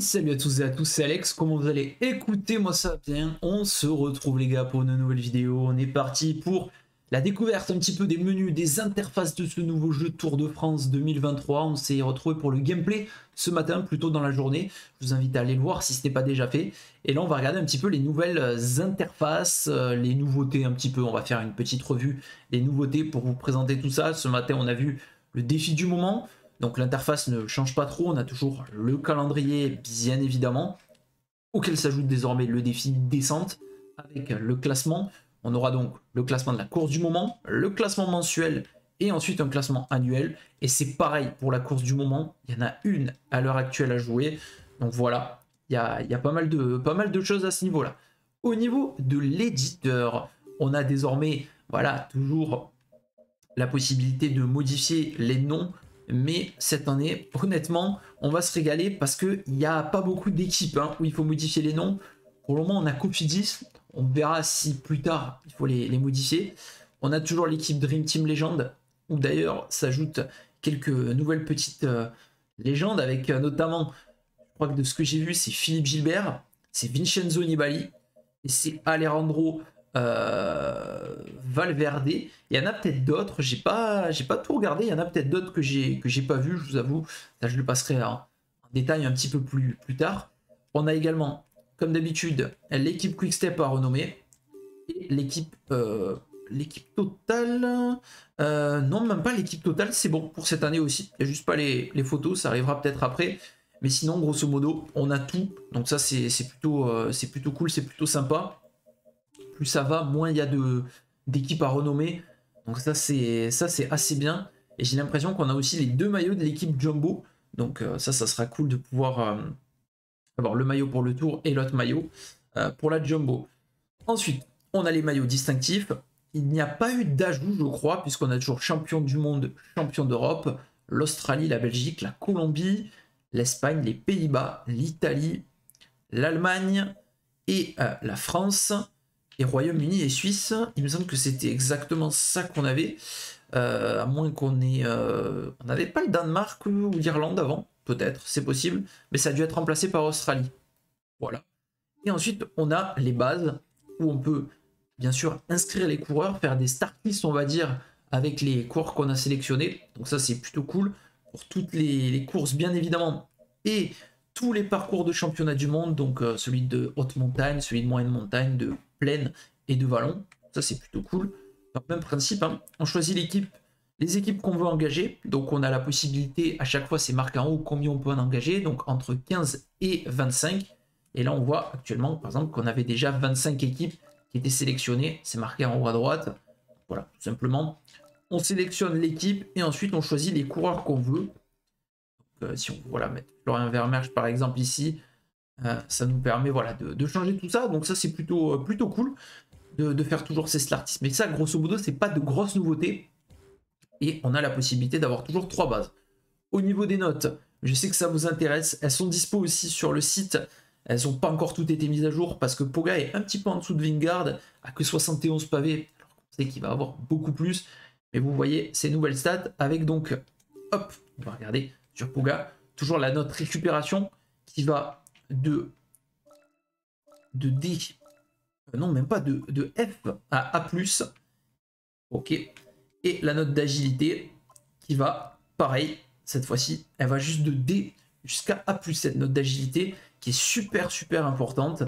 Salut à tous et à tous, c'est Alex, comment vous allez? Écoutez, moi ça bien, on se retrouve les gars pour une nouvelle vidéo, on est parti pour la découverte un petit peu des menus, des interfaces de ce nouveau jeu Tour de France 2023, on s'est retrouvé pour le gameplay ce matin, plutôt dans la journée, je vous invite à aller le voir si ce n'est pas déjà fait, et là on va regarder un petit peu les nouvelles interfaces, euh, les nouveautés un petit peu, on va faire une petite revue des nouveautés pour vous présenter tout ça, ce matin on a vu le défi du moment, donc l'interface ne change pas trop, on a toujours le calendrier bien évidemment, auquel s'ajoute désormais le défi descente avec le classement. On aura donc le classement de la course du moment, le classement mensuel et ensuite un classement annuel. Et c'est pareil pour la course du moment, il y en a une à l'heure actuelle à jouer. Donc voilà, il y a, pas, mal de, pas mal de choses à ce niveau-là. Au niveau de l'éditeur, on a désormais voilà, toujours la possibilité de modifier les noms mais cette année, honnêtement, on va se régaler parce qu'il n'y a pas beaucoup d'équipes hein, où il faut modifier les noms. Pour le moment, on a Cofidis. On verra si plus tard il faut les, modifier. On a toujours l'équipe Dream Team Legend, où d'ailleurs s'ajoutent quelques nouvelles petites euh, légendes, avec euh, notamment, je crois que de ce que j'ai vu, c'est Philippe Gilbert, c'est Vincenzo Nibali, et c'est Alejandro euh, Valverde. Il y en a peut-être d'autres, j'ai pas, j'ai pas tout regardé, il y en a peut-être d'autres que j'ai, que j'ai pas vu, je vous avoue. Là, je le passerai en, détail un petit peu plus, plus tard. On a également, comme d'habitude, l'équipe Quickstep à renommer. L'équipe, euh, l'équipe totale. Euh, non, même pas l'équipe totale, c'est bon pour cette année aussi. Il n'y a juste pas les, photos, ça arrivera peut-être après. Mais sinon, grosso modo, on a tout. Donc ça, c'est, plutôt, c'est plutôt cool, c'est plutôt sympa plus ça va, moins il y a d'équipes à renommer. Donc ça c'est ça c'est assez bien. Et j'ai l'impression qu'on a aussi les deux maillots de l'équipe Jumbo. Donc euh, ça, ça sera cool de pouvoir euh, avoir le maillot pour le tour et l'autre maillot euh, pour la Jumbo. Ensuite, on a les maillots distinctifs. Il n'y a pas eu d'ajout, je crois, puisqu'on a toujours champion du monde, champion d'Europe, l'Australie, la Belgique, la Colombie, l'Espagne, les Pays-Bas, l'Italie, l'Allemagne et la France Royaume-Uni et Suisse. Il me semble que c'était exactement ça qu'on avait. Euh, à moins qu'on ait... Euh, on n'avait pas le Danemark ou l'Irlande avant, peut-être, c'est possible. Mais ça a dû être remplacé par Australie. Voilà. Et ensuite, on a les bases, où on peut, bien sûr, inscrire les coureurs, faire des start on va dire, avec les coureurs qu'on a sélectionnés. Donc ça, c'est plutôt cool. Pour toutes les, courses, bien évidemment. Et tous les parcours de championnat du monde, donc euh, celui de haute montagne, celui de moyenne montagne, de plaine et de vallon. Ça, c'est plutôt cool. Donc, même principe, hein. on choisit l'équipe, les équipes qu'on veut engager. Donc, on a la possibilité, à chaque fois, c'est marqué en haut combien on peut en engager. Donc, entre 15 et 25. Et là, on voit actuellement, par exemple, qu'on avait déjà 25 équipes qui étaient sélectionnées. C'est marqué en haut à droite. Voilà, tout simplement. On sélectionne l'équipe et ensuite, on choisit les coureurs qu'on veut. Euh, si on voilà, mettre Florian Vermerge, par exemple, ici, euh, ça nous permet voilà, de, changer tout ça. Donc ça, c'est plutôt, euh, plutôt cool de, faire toujours ces slartis. Mais ça, grosso modo, c'est pas de grosses nouveautés. Et on a la possibilité d'avoir toujours trois bases. Au niveau des notes, je sais que ça vous intéresse. Elles sont dispo aussi sur le site. Elles n'ont pas encore toutes été mises à jour parce que Poga est un petit peu en dessous de Vingard, à que 71 pavés. Alors on sait qu'il va avoir beaucoup plus. Mais vous voyez ces nouvelles stats avec donc, hop, on va regarder sur Poga, toujours la note récupération qui va de, de D, euh, non même pas de, de F à A+, ok, et la note d'agilité qui va, pareil, cette fois-ci, elle va juste de D jusqu'à A+, cette note d'agilité qui est super super importante,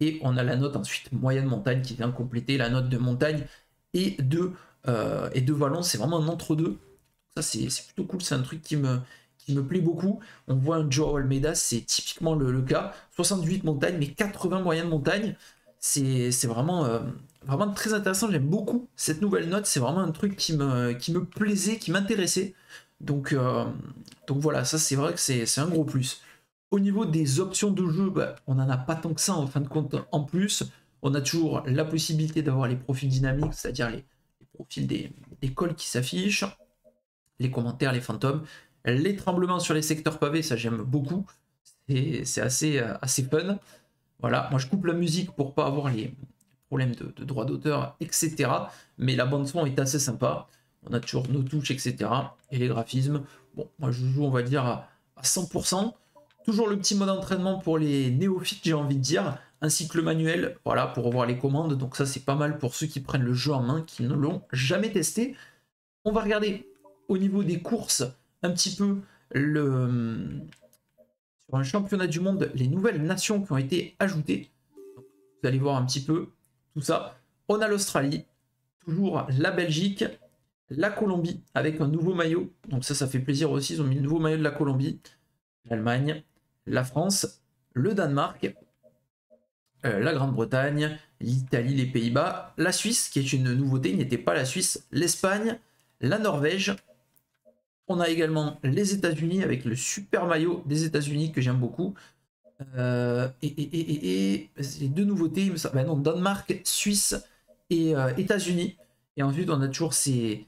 et on a la note ensuite moyenne montagne qui vient compléter la note de montagne et de, euh, et de vallon, c'est vraiment un entre-deux, ça c'est plutôt cool, c'est un truc qui me, me plaît beaucoup. On voit un Joe Almeida, c'est typiquement le, cas. 68 montagnes, mais 80 moyennes montagnes. C'est vraiment, euh, vraiment très intéressant. J'aime beaucoup cette nouvelle note. C'est vraiment un truc qui me, qui me plaisait, qui m'intéressait. Donc, euh, donc voilà, ça c'est vrai que c'est un gros plus. Au niveau des options de jeu, bah, on n'en a pas tant que ça en fin de compte en plus. On a toujours la possibilité d'avoir les profils dynamiques, c'est-à-dire les, profils des, des cols qui s'affichent, les commentaires, les fantômes. Les tremblements sur les secteurs pavés, ça j'aime beaucoup. C'est assez, euh, assez fun. Voilà, moi je coupe la musique pour pas avoir les problèmes de, droit d'auteur, etc. Mais la est assez sympa. On a toujours nos touches, etc. Et les graphismes. Bon, moi je joue, on va dire, à, 100%. Toujours le petit mode d'entraînement pour les néophytes, j'ai envie de dire, ainsi que le manuel, voilà, pour revoir les commandes. Donc ça, c'est pas mal pour ceux qui prennent le jeu en main, qui ne l'ont jamais testé. On va regarder au niveau des courses un petit peu le sur un championnat du monde les nouvelles nations qui ont été ajoutées. Vous allez voir un petit peu tout ça. On a l'Australie, toujours la Belgique, la Colombie avec un nouveau maillot. Donc ça, ça fait plaisir aussi. Ils ont mis le nouveau maillot de la Colombie, l'Allemagne, la France, le Danemark, euh, la Grande-Bretagne, l'Italie, les Pays-Bas, la Suisse, qui est une nouveauté, n'était pas la Suisse, l'Espagne, la Norvège. On a également les États-Unis avec le super maillot des États-Unis que j'aime beaucoup. Euh, et, les deux nouveautés, ben non, Danemark, Suisse et euh, États-Unis. Et ensuite, on a toujours ces,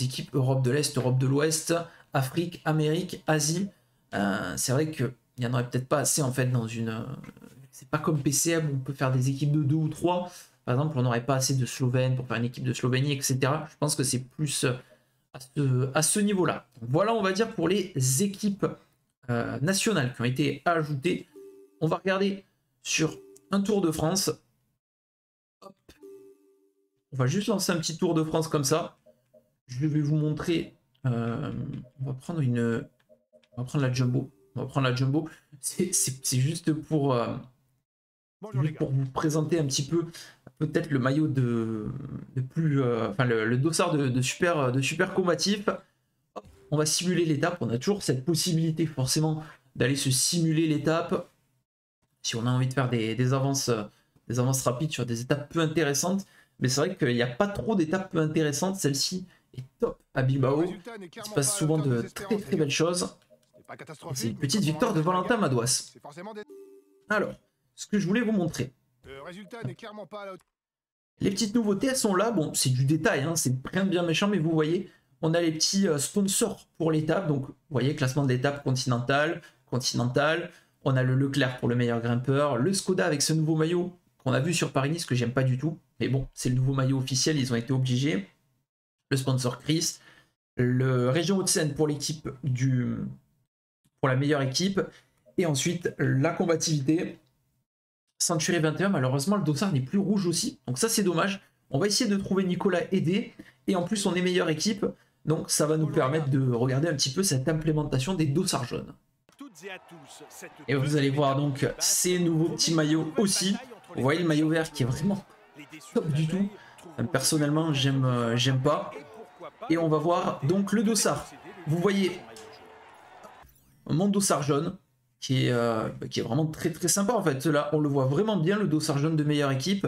équipes Europe de l'Est, Europe de l'Ouest, Afrique, Amérique, Asie. c'est vrai qu'il n'y en aurait peut-être pas assez en fait dans une, c'est pas comme PCM où on peut faire des équipes de deux ou trois. Par exemple, on n'aurait pas assez de Slovènes pour faire une équipe de Slovénie, etc. Je pense que c'est plus euh, à ce, niveau-là. Voilà, on va dire, pour les équipes euh, nationales qui ont été ajoutées. On va regarder sur un Tour de France. On va juste lancer un petit Tour de France comme ça. Je vais vous montrer. Euh, on va prendre une. On va prendre la jumbo. On va prendre la jumbo. C'est juste pour pour vous présenter un petit peu peut-être le maillot de, plus, euh, enfin le, dossard de, super, de super combatif. on va simuler l'étape. On a toujours cette possibilité forcément d'aller se simuler l'étape si on a envie de faire des, avances, des avances rapides sur des étapes peu intéressantes. Mais c'est vrai qu'il n'y a pas trop d'étapes peu intéressantes. Celle-ci est top à Bilbao. Il se passe souvent de très très belles choses. C'est une petite victoire de Valentin Madouas. Alors, ce que je voulais vous montrer. Les petites nouveautés, elles sont là. Bon, c'est du détail, hein, c'est rien de bien méchant, mais vous voyez, on a les petits euh, sponsors pour l'étape. Donc, vous voyez, classement de l'étape continentale, continentale. On a le Leclerc pour le meilleur grimpeur, le Skoda avec ce nouveau maillot qu'on a vu sur Paris-Nice que j'aime pas du tout. Mais bon, c'est le nouveau maillot officiel, ils ont été obligés. Le sponsor Chris, le Région Haute-Seine pour l'équipe du pour la meilleure équipe et ensuite la combativité Century 21, malheureusement, le dossard n'est plus rouge aussi. Donc ça, c'est dommage. On va essayer de trouver Nicolas aidé. Et en plus, on est meilleure équipe. Donc ça va nous permettre de regarder un petit peu cette implémentation des dossards jaunes. Et vous allez voir donc ces nouveaux petits maillots aussi. Vous voyez le maillot vert qui est vraiment top du tout. Personnellement, j'aime euh, j'aime pas. Et on va voir donc le dossard. Vous voyez mon dossard jaune qui est, euh, qui est vraiment très très sympa en fait. Là, on le voit vraiment bien, le dossard jaune de meilleure équipe.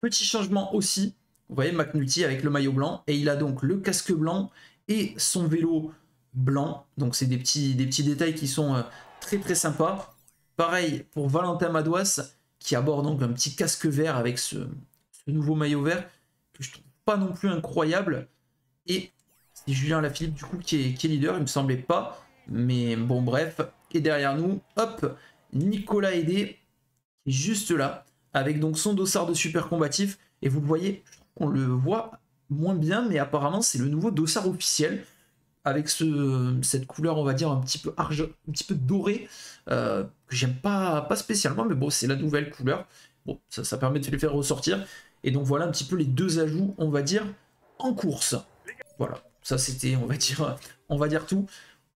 Petit changement aussi, vous voyez McNulty avec le maillot blanc, et il a donc le casque blanc et son vélo blanc. Donc c'est des petits, des petits détails qui sont euh, très très sympas. Pareil pour Valentin Madouas, qui aborde donc un petit casque vert avec ce, nouveau maillot vert, que je trouve pas non plus incroyable. Et c'est Julien Lafilippe du coup qui est, qui est leader, il me semblait pas. Mais bon bref, et derrière nous, hop, Nicolas Aidé, qui est juste là, avec donc son dossard de super combatif. Et vous le voyez, on le voit moins bien, mais apparemment c'est le nouveau dossard officiel avec ce, cette couleur, on va dire, un petit peu argent, un petit peu doré, euh, que j'aime pas, pas spécialement, mais bon, c'est la nouvelle couleur. Bon, ça, ça permet de les faire ressortir. Et donc voilà un petit peu les deux ajouts, on va dire, en course. Voilà, ça c'était, on va dire, on va dire tout.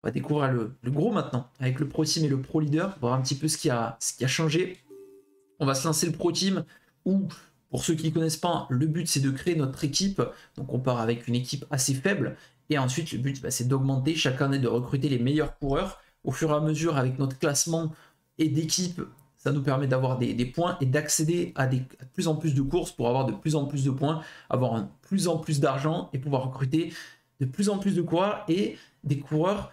On va découvrir le, gros maintenant, avec le Pro Team et le Pro Leader, voir un petit peu ce qui a, changé. On va se lancer le Pro Team, où, pour ceux qui ne connaissent pas, le but c'est de créer notre équipe. Donc on part avec une équipe assez faible, et ensuite le but bah, c'est d'augmenter chaque année, de recruter les meilleurs coureurs. Au fur et à mesure, avec notre classement et d'équipe, ça nous permet d'avoir des, points et d'accéder à, de plus en plus de courses pour avoir de plus en plus de points, avoir de plus en plus d'argent et pouvoir recruter de plus en plus de coureurs et des coureurs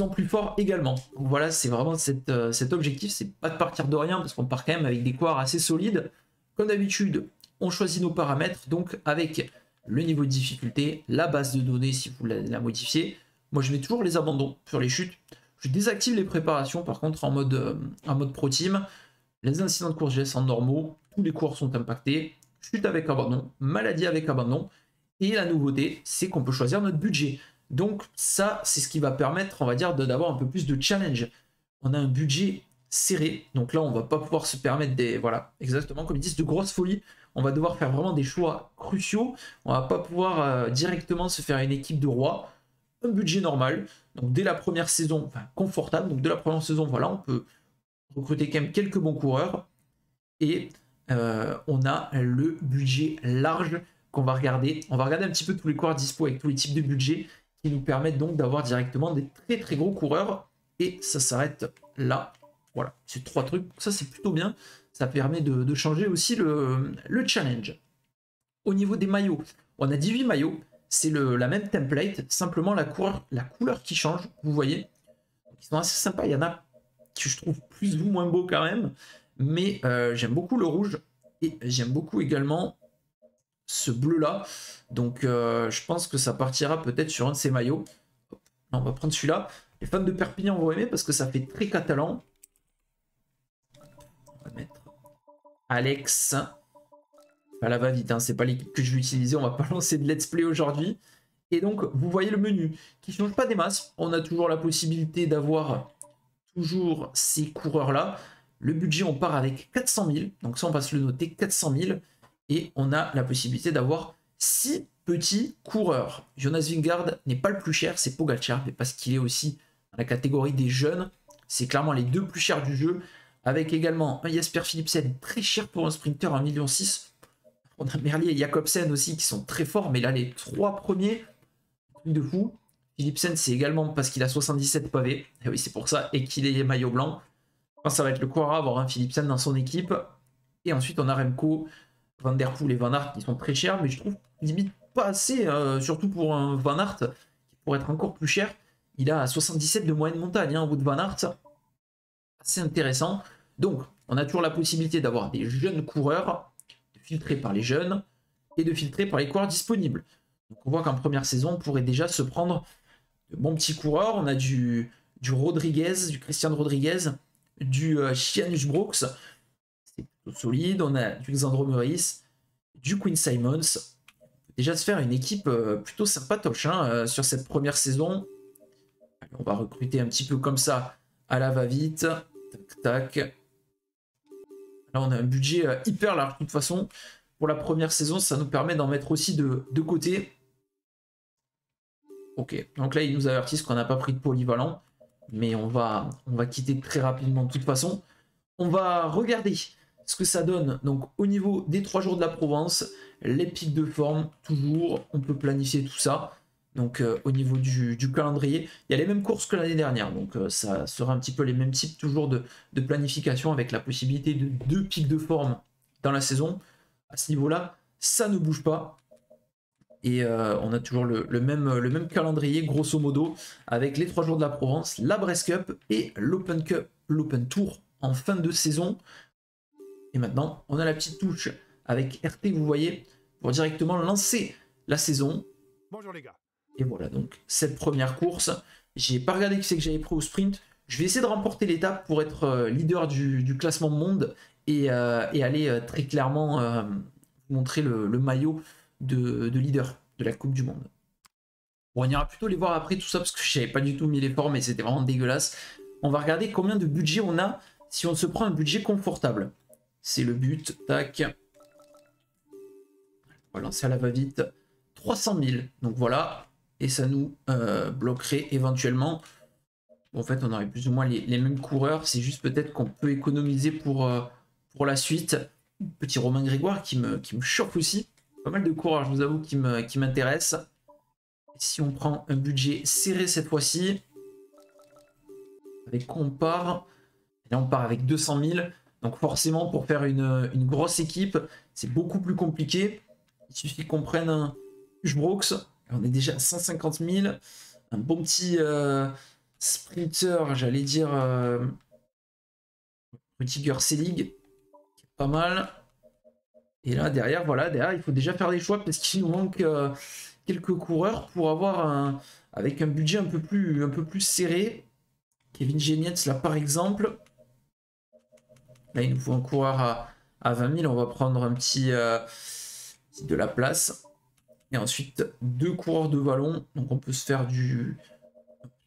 en plus fort également. Voilà, c'est vraiment euh, cet objectif, c'est pas de partir de rien, parce qu'on part quand même avec des coureurs assez solides. Comme d'habitude, on choisit nos paramètres, donc avec le niveau de difficulté, la base de données si vous la, modifiez. Moi, je mets toujours les abandons sur les chutes. Je désactive les préparations, par contre, en mode, euh, en mode pro team. Les incidents de course GS en normaux, tous les coureurs sont impactés. Chute avec abandon, maladie avec abandon. Et la nouveauté, c'est qu'on peut choisir notre budget. Donc ça, c'est ce qui va permettre, on va dire, d'avoir un peu plus de challenge. on a un budget serré. Donc là, on va pas pouvoir se permettre des... Voilà, exactement comme ils disent, de grosses folies. On va devoir faire vraiment des choix cruciaux. On va pas pouvoir euh, directement se faire une équipe de rois. Un budget normal. Donc dès la première saison, confortable. Donc dès la première saison, voilà, on peut recruter quand même quelques bons coureurs. Et euh, on a le budget large qu'on va regarder. On va regarder un petit peu tous les coureurs dispo avec tous les types de budget qui nous permettent donc d'avoir directement des très très gros coureurs. Et ça s'arrête là. Voilà, c'est trois trucs. Ça, c'est plutôt bien. Ça permet de, changer aussi le, challenge. Au niveau des maillots, on a 18 maillots. C'est la même template, simplement la couleur, la couleur qui change, vous voyez. Ils sont assez sympas. Il y en a que je trouve plus ou moins beau quand même. Mais euh, j'aime beaucoup le rouge. Et j'aime beaucoup également ce bleu là. Donc euh, je pense que ça partira peut-être sur un de ces maillots. On va prendre celui-là. Les fans de Perpignan vont aimer parce que ça fait très catalan. On va mettre Alex. Pas la va-vite, hein. c'est pas l'équipe que je vais utiliser. On va pas lancer de let's play aujourd'hui. Et donc, vous voyez le menu qui change pas des masses. On a toujours la possibilité d'avoir toujours ces coureurs-là. Le budget, on part avec 400 000. Donc ça, on va se le noter, 400 000. Et on a la possibilité d'avoir 6 petits coureurs. Jonas Vingard n'est pas le plus cher, c'est Pogacar, mais parce qu'il est aussi dans la catégorie des jeunes. C'est clairement les deux plus chers du jeu. Avec également un Jasper Philipsen très cher pour un sprinter, 1,6 million. On a Merlier et Jacobsen aussi qui sont très forts, mais là les trois premiers, de fou. Philipsen c'est également parce qu'il a 77 pavés, et eh oui c'est pour ça, et qu'il est maillot blanc. ça va être le coureur à avoir un Philipsen dans son équipe. Et ensuite on a Remco, Van Der Poel et Van Aert qui sont très chers, mais je trouve limite pas assez, euh, surtout pour un Van Aert qui pourrait être encore plus cher. Il a 77 de moyenne montagne hein, au bout de Van Aert. Assez intéressant. Donc, on a toujours la possibilité d'avoir des jeunes coureurs, de filtrer par les jeunes et de filtrer par les coureurs disponibles. On voit qu'en première saison, on pourrait déjà se prendre de bons petits coureurs. On a du, du Rodriguez, du Christian Rodriguez, du euh, Brooks. Solide. On a du Xandro Meurice, du Queen Simons. Déjà se faire une équipe euh, plutôt sympatoche hein, euh, sur cette première saison. on va recruter un petit peu comme ça à la va-vite. Tac, tac. Là, on a un budget euh, hyper large. De toute façon, pour la première saison, ça nous permet d'en mettre aussi de, côté. Ok, donc là, ils nous avertissent qu'on n'a pas pris de polyvalent. Mais on va, on va quitter très rapidement de toute façon. On va regarder ce que ça donne donc au niveau des trois jours de la Provence. Les pics de forme, toujours, on peut planifier tout ça. Donc euh, au niveau du, calendrier, il y a les mêmes courses que l'année dernière, donc euh, ça sera un petit peu les mêmes types toujours de, planification avec la possibilité de deux pics de forme dans la saison. À ce niveau-là, ça ne bouge pas. Et euh, on a toujours le, même, le même calendrier, grosso modo, avec les trois jours de la Provence, la Brest Cup et l'Open Tour en fin de saison. Et maintenant, on a la petite touche avec RT, vous voyez, pour directement lancer la saison. Bonjour les gars. Et voilà, donc cette première course, j'ai pas regardé qui c'est que j'avais pris au sprint. Je vais essayer de remporter l'étape pour être euh, leader du, classement monde et, euh, aller euh, très clairement montrer le, maillot de, leader de la Coupe du Monde. Bon, on ira plutôt les voir après tout ça parce que je n'avais pas du tout mis les formes et c'était vraiment dégueulasse. On va regarder combien de budget on a si on se prend un budget confortable. C'est le but, tac. On va lancer à la va-vite. 300 000. Donc voilà, et ça nous euh, bloquerait éventuellement. en fait, on aurait plus ou moins les, mêmes coureurs. C'est juste peut-être qu'on peut économiser pour, euh, la suite. Petit Romain Grégoire qui me, qui chauffe aussi. Pas mal de coureurs, je vous avoue, qui m'intéressent. Si on prend un budget serré cette fois-ci, avec quoi on part? Là, on part avec 200 000. Donc forcément, pour faire une, grosse équipe, c'est beaucoup plus compliqué. Il suffit qu'on prenne un Brooks, on est déjà à 150 000. Un bon petit euh, sprinter, j'allais dire euh, Rutiger Selig, pas mal. Et là, derrière, voilà, derrière, il faut déjà faire des choix parce qu'il nous manque euh, quelques coureurs pour avoir un, avec un budget un peu plus, un peu plus serré. Kevin Genietz, là, par exemple. Là, il nous faut un coureur à, à 20 000. On va prendre un petit de la place. Et ensuite, deux coureurs de vallon. Donc on peut se faire du...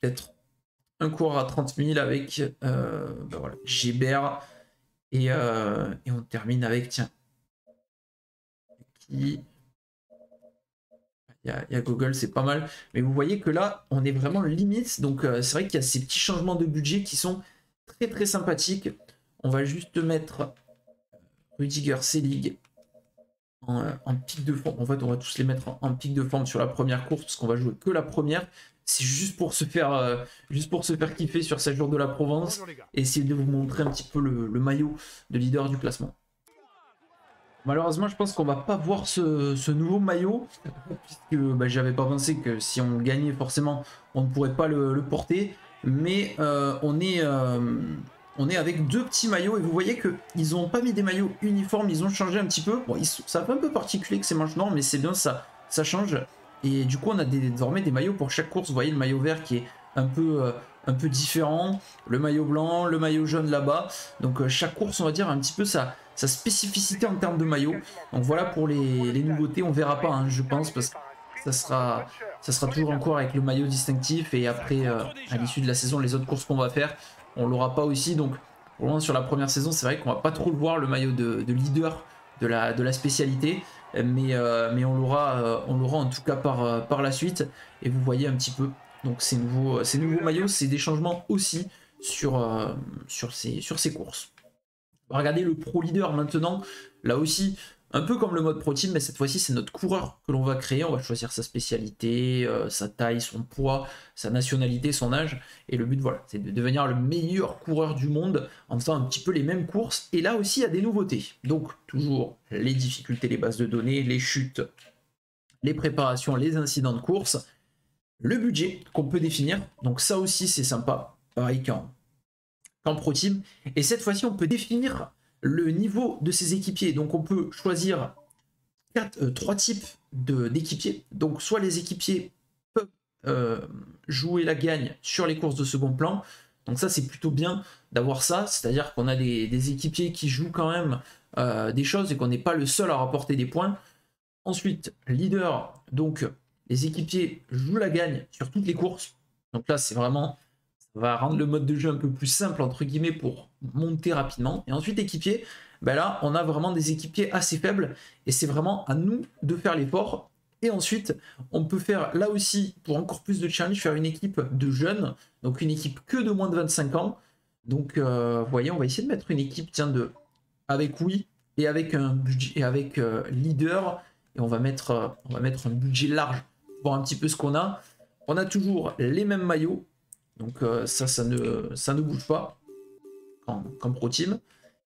Peut-être un coureur à 30 000 avec euh, ben. Et, euh, et, on termine avec, tiens, qui... Il y, a, Google, c'est pas mal. Mais vous voyez que là, on est vraiment limite. Donc euh, c'est vrai qu'il y a ces petits changements de budget qui sont très très sympathiques. On va juste mettre Rudiger Selig en, en, pic de forme. En fait, on va tous les mettre en, en pic de forme sur la première course parce qu'on va jouer que la première c'est juste pour se faire euh, juste pour se faire kiffer sur cette jour de la Provence et essayer de vous montrer un petit peu le, maillot de leader du classement. Malheureusement, je pense qu'on va pas voir ce, nouveau maillot puisque bah, j'avais pas pensé que si on gagnait forcément, on ne pourrait pas le, porter. Mais euh, on est euh, on est avec deux petits maillots et vous voyez que ils ont pas mis des maillots uniformes, ils ont changé un petit peu. Bon, fait un peu particulier que c'est maintenant, mais c'est bien ça, ça change. Et du coup, on a désormais des maillots pour chaque course. Vous voyez le maillot vert qui est un peu, euh, un peu différent, le maillot blanc, le maillot jaune là-bas. Donc euh, chaque course, on va dire un petit peu sa, spécificité en termes de maillot. Donc voilà pour les, nouveautés. On verra pas, hein, je pense, parce que ça sera, ça sera toujours en cours avec le maillot distinctif. Et après, euh, à l'issue de la saison, les autres courses qu'on va faire, on l'aura pas aussi. Donc pour le sur la première saison, c'est vrai qu'on va pas trop le voir, le maillot de, de leader de la, spécialité. Mais, euh, on l'aura euh, on en tout cas par, euh, par la suite. Et vous voyez un petit peu. Donc ces nouveaux, ces nouveaux maillots c'est des changements aussi sur, ces, sur ces courses. Regardez le pro leader maintenant. Là aussi un peu comme le mode Pro Team, mais cette fois-ci, c'est notre coureur que l'on va créer. On va choisir sa spécialité, euh, sa taille, son poids, sa nationalité, son âge. Et le but, voilà, c'est de devenir le meilleur coureur du monde en faisant un petit peu les mêmes courses. Et là aussi, il y a des nouveautés. Donc, toujours les difficultés, les bases de données, les chutes, les préparations, les incidents de course, le budget qu'on peut définir. Donc, ça aussi, c'est sympa. Pareil qu'en Pro Team. Et cette fois-ci, on peut définir le niveau de ses équipiers. Donc on peut choisir euh, trois types d'équipiers. Donc soit les équipiers peuvent euh, jouer la gagne sur les courses de second plan. Donc ça c'est plutôt bien d'avoir ça, c'est-à-dire qu'on a des, équipiers qui jouent quand même euh, des choses et qu'on n'est pas le seul à rapporter des points. Ensuite, leader, donc les équipiers jouent la gagne sur toutes les courses. Donc là c'est vraiment va rendre le mode de jeu un peu plus simple, entre guillemets, pour monter rapidement. Et ensuite, équipier, ben là, on a vraiment des équipiers assez faibles, et c'est vraiment à nous de faire l'effort. Et ensuite, on peut faire là aussi, pour encore plus de challenge, faire une équipe de jeunes, donc une équipe que de moins de 25 ans. Donc, euh, voyez, on va essayer de mettre une équipe, tiens, de avec oui et avec un budget et avec euh, leader, et on va mettre, euh, on va mettre un budget large pour un petit peu ce qu'on a. On a toujours les mêmes maillots, donc euh, ça, ça ne, ça bouge pas comme, Pro Team.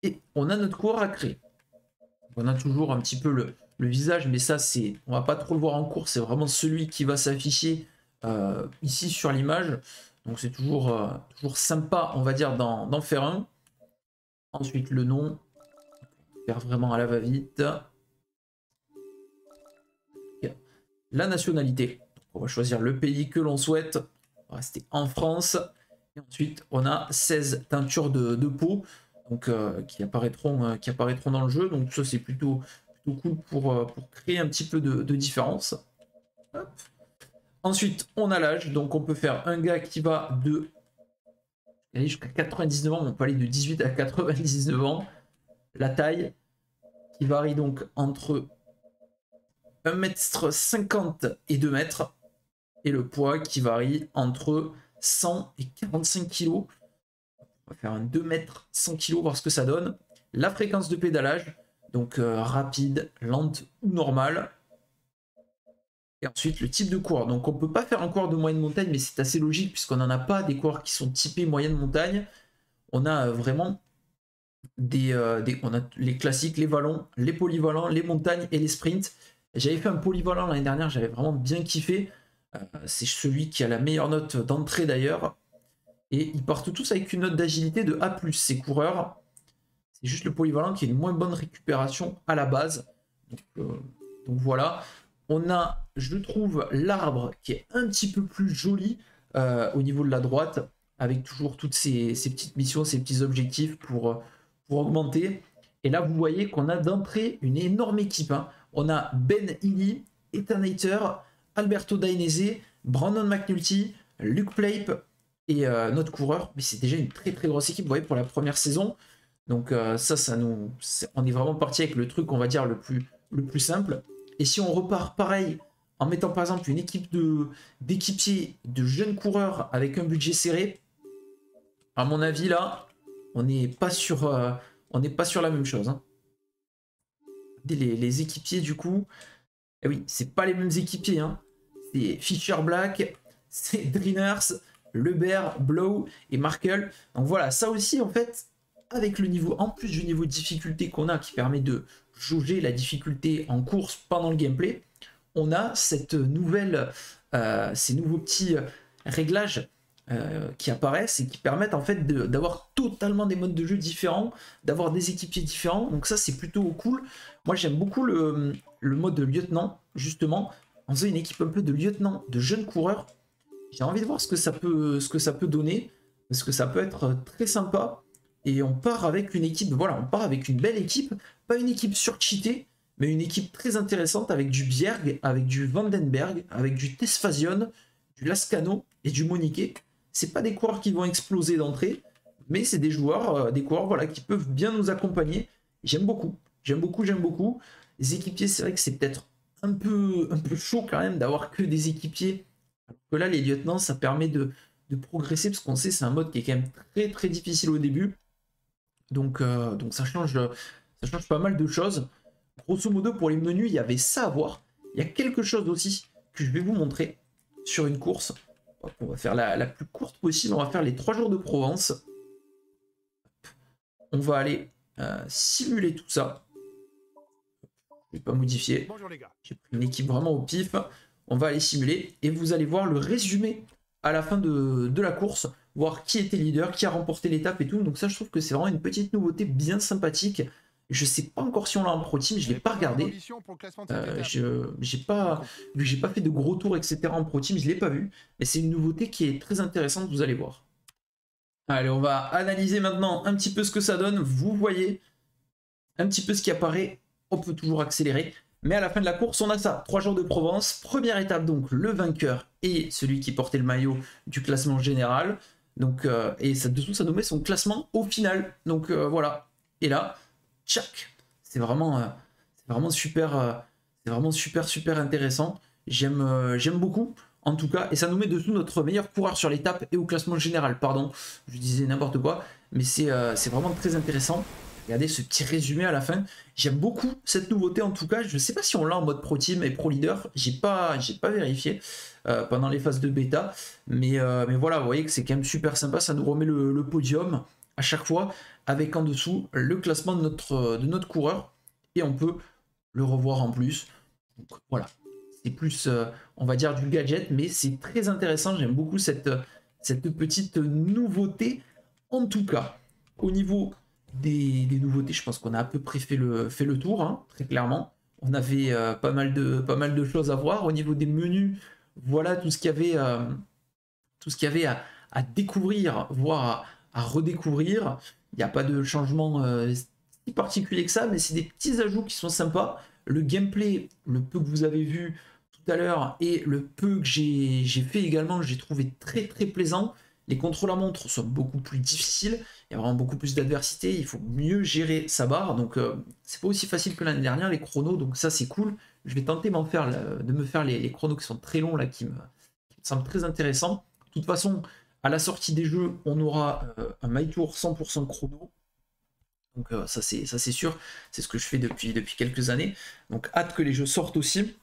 Et on a notre coureur à créer. On a toujours un petit peu le, visage, mais ça, c'est, on va pas trop le voir en cours. C'est vraiment celui qui va s'afficher euh, ici sur l'image. Donc c'est toujours, euh, toujours sympa, on va dire, d'en faire un. Ensuite, le nom. Faire vraiment à la va-vite. La nationalité. On va choisir le pays que l'on souhaite rester en France. Et ensuite, on a 16 teintures de, peau donc, euh, qui, apparaîtront, euh, qui apparaîtront dans le jeu. Donc ça, c'est plutôt, plutôt cool pour, euh, pour créer un petit peu de, différence. Ensuite, on a l'âge. Donc on peut faire un gars qui va de jusqu'à 99 ans, on peut aller de 18 à 99 ans. La taille qui varie donc entre 1m50 et 2 mètres et le poids qui varie entre 100 et 45 kg. On va faire un 2 mètres 100 kg, voir ce que ça donne. La fréquence de pédalage, donc euh, rapide, lente ou normale. Et ensuite, le type de coureur. Donc, on ne peut pas faire un coureur de moyenne montagne, mais c'est assez logique puisqu'on n'en a pas des coureurs qui sont typés moyenne montagne. On a euh, vraiment des, euh, des, on a les classiques, les vallons, les polyvalents, les montagnes et les sprints. J'avais fait un polyvalent l'année dernière, j'avais vraiment bien kiffé. Euh, c'est celui qui a la meilleure note d'entrée d'ailleurs. Et ils partent tous avec une note d'agilité de A+, ces coureurs. C'est juste le polyvalent qui a une moins bonne récupération à la base. Donc, euh, voilà. On a, je trouve, l'arbre qui est un petit peu plus joli euh, au niveau de la droite, avec toujours toutes ces, petites missions, ces petits objectifs pour, augmenter. Et là, vous voyez qu'on a d'entrée une énorme équipe. Hein. On a Ben Illy, Etanator, Alberto Dainese, Brandon McNulty, Luke Plape, et notre coureur, mais c'est déjà une très très grosse équipe, vous voyez, pour la première saison. Donc ça, ça nous, on est vraiment parti avec le truc, on va dire, le plus, le plus simple. Et si on repart pareil, en mettant par exemple une équipe d'équipiers, de, jeunes coureurs avec un budget serré, à mon avis là, on n'est pas sur, on n'est pas sur la même chose. Hein. Les, équipiers du coup, eh oui, c'est pas les mêmes équipiers. Hein. C'est Fisher Black, c'est Driners, Lebert, Blow et Markle. Donc voilà, ça aussi en fait, avec le niveau, en plus du niveau de difficulté qu'on a qui permet de jauger la difficulté en course pendant le gameplay, on a cette nouvelle, euh, ces nouveaux petits réglages euh, qui apparaissent et qui permettent en fait d'avoir totalement des modes de jeu différents, d'avoir des équipiers différents. Donc ça c'est plutôt cool. Moi j'aime beaucoup le, le, mode de lieutenant, justement. On faisait une équipe un peu de lieutenant, de jeunes coureurs. J'ai envie de voir ce que, ça peut, ce que ça peut donner, parce que ça peut être très sympa. Et on part avec une équipe, voilà, on part avec une belle équipe, pas une équipe surcheatée, mais une équipe très intéressante avec du Bjerg, avec du Vandenberg, avec du Tesfazion, du Lascano et du Monique c'est pas des coureurs qui vont exploser d'entrée, mais c'est des joueurs, euh, des coureurs voilà, qui peuvent bien nous accompagner. J'aime beaucoup, j'aime beaucoup, j'aime beaucoup. Les équipiers, c'est vrai que c'est peut-être un peu, un peu chaud quand même d'avoir que des équipiers. Alors que là, les lieutenants, ça permet de, progresser, parce qu'on sait c'est un mode qui est quand même très très difficile au début. Donc, euh, donc ça, change, ça change pas mal de choses. Grosso modo, pour les menus, il y avait ça à voir. Il y a quelque chose aussi que je vais vous montrer sur une course. On va faire la, plus courte possible. On va faire les trois jours de Provence. On va aller euh, simuler tout ça. Je vais pas modifier. J'ai pris une équipe vraiment au pif. On va aller simuler et vous allez voir le résumé à la fin de, de la course, voir qui était leader, qui a remporté l'étape et tout. Donc ça, je trouve que c'est vraiment une petite nouveauté bien sympathique. Je sais pas encore si on l'a en pro team, je l'ai pas regardé. Euh, je j'ai pas j'ai pas fait de gros tours etc en pro team, je l'ai pas vu. Mais c'est une nouveauté qui est très intéressante, vous allez voir. Allez, on va analyser maintenant un petit peu ce que ça donne. Vous voyez un petit peu ce qui apparaît. On peut toujours accélérer. Mais à la fin de la course, on a ça. Trois jours de Provence. Première étape, donc le vainqueur et celui qui portait le maillot du classement général. Donc, euh, et ça, dessous, ça nous met son classement au final. Donc euh, voilà. Et là, c'est vraiment, euh, vraiment super, c'est vraiment super, super intéressant. J'aime, j'aime beaucoup, en tout cas, et ça nous met dessous notre meilleur coureur sur l'étape et au classement général. Pardon, je disais n'importe quoi, mais c'est vraiment très intéressant. Regardez ce petit résumé à la fin. J'aime beaucoup cette nouveauté en tout cas. Je ne sais pas si on l'a en mode pro team et pro leader. J'ai pas, j'ai pas vérifié pendant les phases de bêta, mais, mais voilà, vous voyez que c'est quand même super sympa. Ça nous remet le podium à chaque fois avec en dessous le classement de notre, de notre coureur et on peut le revoir en plus. voilà, c'est plus, euh, on va dire, du gadget, mais c'est très intéressant. J'aime beaucoup cette, cette petite nouveauté. En tout cas, au niveau des, nouveautés, je pense qu'on a à peu près fait le, fait le tour, hein, très clairement. On avait euh, pas, mal de, pas mal de choses à voir. Au niveau des menus, voilà tout ce qu'il y avait, euh, tout ce qu'il y avait à, à découvrir, voire à redécouvrir. Il n'y a pas de changement euh, si particulier que ça, mais c'est des petits ajouts qui sont sympas. Le gameplay, le peu que vous avez vu tout à l'heure et le peu que j'ai fait également, j'ai trouvé très très plaisant. Les contrôles à montre sont beaucoup plus difficiles, il y a vraiment beaucoup plus d'adversité, il faut mieux gérer sa barre, donc euh, c'est pas aussi facile que l'année dernière les chronos, donc ça c'est cool. Je vais tenter faire, de me faire les, chronos qui sont très longs là, qui me, semblent très intéressants. De toute façon, à la sortie des jeux, on aura euh, un My Tour 100% chrono. Donc euh, ça c'est sûr, c'est ce que je fais depuis quelques années. Donc hâte que les jeux sortent aussi.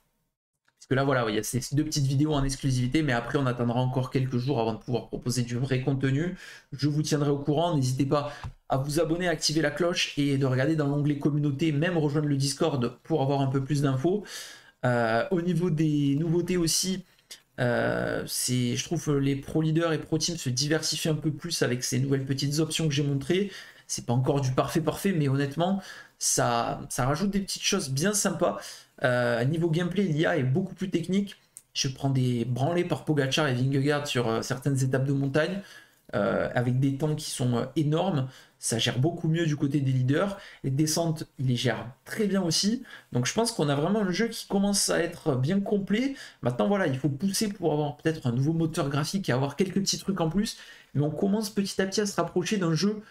Puisque là voilà, il y a ces deux petites vidéos en exclusivité, mais après on attendra encore quelques jours avant de pouvoir proposer du vrai contenu. Je vous tiendrai au courant, n'hésitez pas à vous abonner, à activer la cloche et de regarder dans l'onglet communauté, même rejoindre le Discord pour avoir un peu plus d'infos. Euh, au niveau des nouveautés aussi, euh, je trouve les pro leaders et pro team se diversifient un peu plus avec ces nouvelles petites options que j'ai montrées. C'est pas encore du parfait parfait, mais honnêtement, ça, rajoute des petites choses bien sympas. Euh, niveau gameplay, l'IA est beaucoup plus technique. Je prends des branlés par Pogachar et Vingegaard sur euh, certaines étapes de montagne, avec des temps qui sont énormes. ça gère beaucoup mieux du côté des leaders. Les descentes, il les gère très bien aussi. Donc je pense qu'on a vraiment un jeu qui commence à être bien complet. Maintenant, voilà, il faut pousser pour avoir peut-être un nouveau moteur graphique et avoir quelques petits trucs en plus. Mais on commence petit à petit à se rapprocher d'un jeu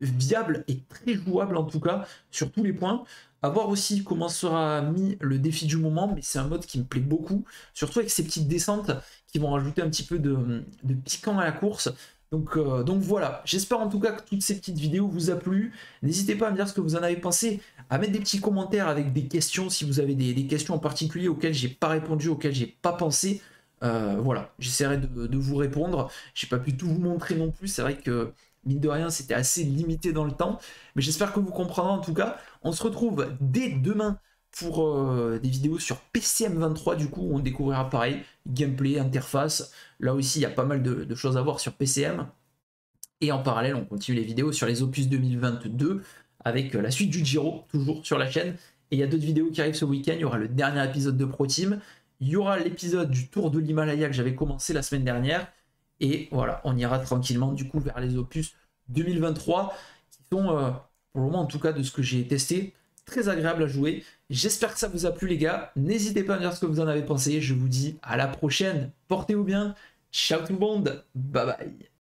viable et très jouable en tout cas sur tous les points. A voir aussi comment sera mis le défi du moment, mais c'est un mode qui me plaît beaucoup, surtout avec ces petites descentes qui vont rajouter un petit peu de, piquant à la course. Donc, euh, donc voilà, j'espère en tout cas que toutes ces petites vidéos vous a plu. N'hésitez pas à me dire ce que vous en avez pensé, à mettre des petits commentaires avec des questions si vous avez des, questions en particulier auxquelles j'ai pas répondu, auxquelles j'ai pas pensé. Euh, voilà, j'essaierai de, de, vous répondre. J'ai pas pu tout vous montrer non plus, c'est vrai que mine de rien, c'était assez limité dans le temps. Mais j'espère que vous comprendrez en tout cas. On se retrouve dès demain pour euh, des vidéos sur PCM23. Du coup, on découvrira pareil, gameplay, interface. Là aussi, il y a pas mal de, choses à voir sur PCM. Et en parallèle, on continue les vidéos sur les opus 2022 avec euh, la suite du Giro, toujours sur la chaîne. Et il y a d'autres vidéos qui arrivent ce week-end. Il y aura le dernier épisode de Pro Team. Il y aura l'épisode du Tour de l'Himalaya que j'avais commencé la semaine dernière. Et voilà, on ira tranquillement du coup vers les opus 2023 qui sont, euh, pour le moment en tout cas de ce que j'ai testé, très agréables à jouer. J'espère que ça vous a plu les gars. N'hésitez pas à me dire ce que vous en avez pensé. Je vous dis à la prochaine. Portez-vous bien. Ciao tout le monde. Bye bye.